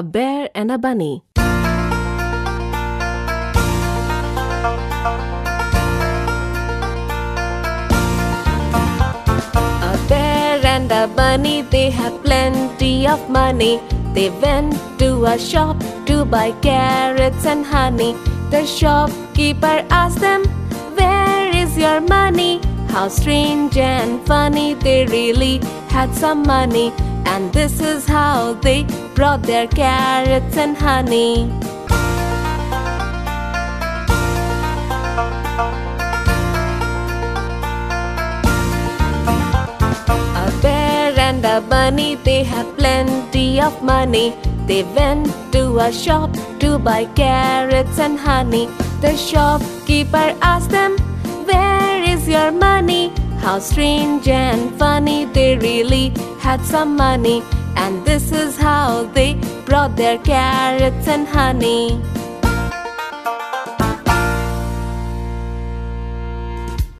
A Bear and a Bunny. A bear and a bunny, they had plenty of money. They went to a shop to buy carrots and honey. The shopkeeper asked them, Where is your money? How strange and funny, they really had some money. And this is how they brought their carrots and honey. A bear and a bunny, they had plenty of money. They went to a shop to buy carrots and honey. The shopkeeper asked them, Where is your money? How strange and funny, they really had some money. And this is how they brought their carrots and honey.